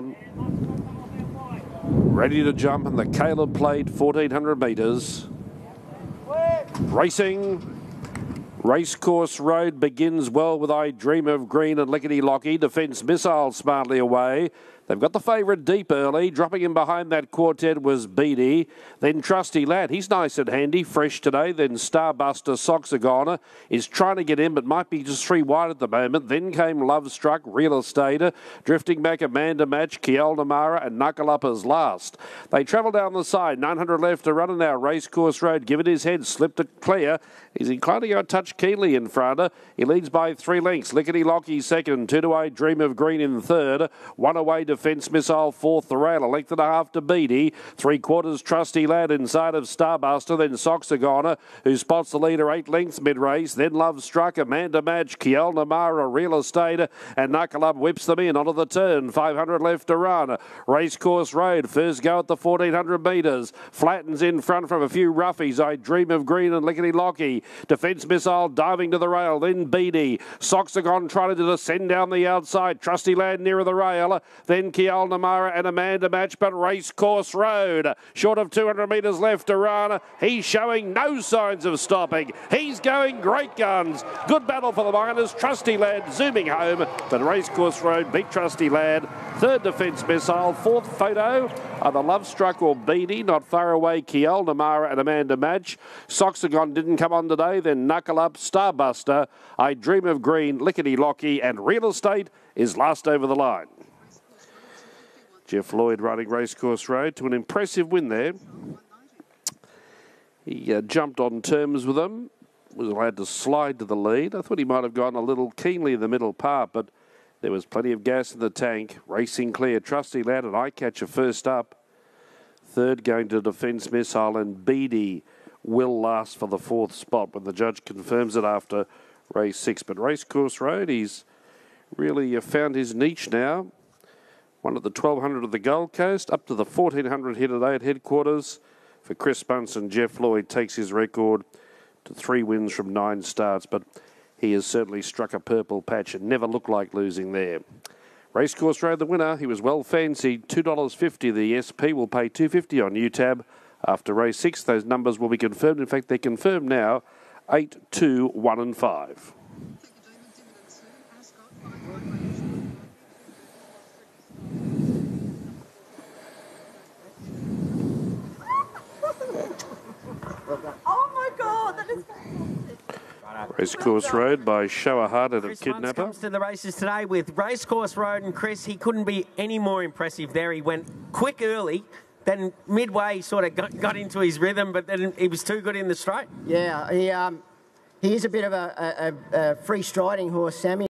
on. Ready to jump in the Caleb Plate 1400 metres. Racing. Racecourse Road begins well with I Dream of Green and Lickety Locky. Defence Missile smartly away. They've got the favourite deep early. Dropping in behind that quartet was Beatty. Then Trusty Lad. He's nice and handy, fresh today. Then Starbuster Soxagona is trying to get in, but might be just three wide at the moment. Then came Love Struck, Real Estate. Drifting back Amanda Match, Kiel Namara, and Knuckle Up as last. They travel down the side. 900 left to run now. Racecourse Road. Give it his head. Slipped it clear. He's inclined to go touch keenly in front. He leads by three lengths. Lickety Locky second. Two to eight. Dream of Green in third. One away to Defence Missile fourth. The rail, a length and a half to Beatty. Three quarters Trusty Lad inside of Starbuster. Then Soxagona, who spots the leader eight lengths mid race. Then Love Struck, Amanda Match, Kiel Namara, Real Estate, and Up whips them in onto the turn. 500 left to run. Racecourse Road, first go at the 1400 metres. Flattens in front from a few roughies. I Dream of Green and Lickety Locky. Defence Missile diving to the rail. Then Beatty. Soxagon trying to descend down the outside. Trusty Lad nearer the rail. Then Kiel Namara and Amanda Match, but Racecourse Road. Short of 200 metres left to run. He's showing no signs of stopping. He's going great guns. Good battle for the minors. Trusty Lad zooming home, but Racecourse Road beat Trusty Lad. Third defence missile. Fourth photo are the Love Struck or Beatty. Not far away, Kiel, Namara and Amanda Match. Soxagon didn't come on today. Then Knuckle Up, Starbuster, I Dream of Green, Lickety Locky, and Real Estate is last over the line. Jeff Lloyd riding Racecourse Road to an impressive win there. He uh, jumped on terms with them, was allowed to slide to the lead. I thought he might have gone a little keenly in the middle part, but there was plenty of gas in the tank. Racing clear, Trusty Lad and Eyecatcher first up. Third going to Defence Missile and Beatty will last for the fourth spot when the judge confirms it after race six. But Racecourse Road, he's really uh, found his niche now one at the 1200 of the Gold Coast, up to the 1400 here today at headquarters for Chris Munce, Jeff Lloyd takes his record to three wins from nine starts, but he has certainly struck a purple patch and never looked like losing there. Racecourse Road, the winner. He was well fancied. $2.50. The SP will pay $2.50 on UTAB after race six. Those numbers will be confirmed. In fact, they're confirmed now 8, 2, 1, and 5. Oh my god, that is Racecourse Road by Shower Hearted of Chris Kidnapper. comes to the races today with Racecourse Road and Chris. He couldn't be any more impressive there. He went quick early, then midway he sort of got, got into his rhythm, but then he was too good in the straight. Yeah, he um, he is a bit of a, a, a free striding horse, Sammy.